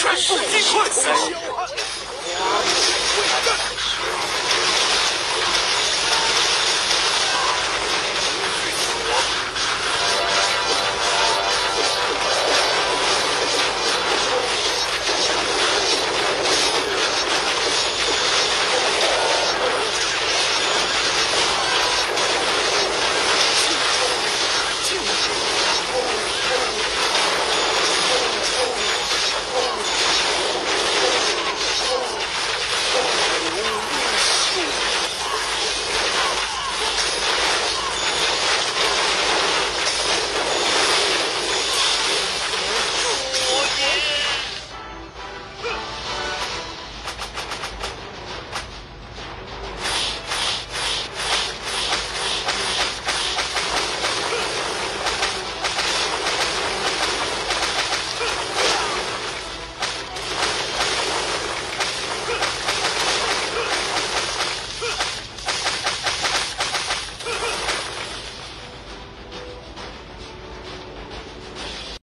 全部击退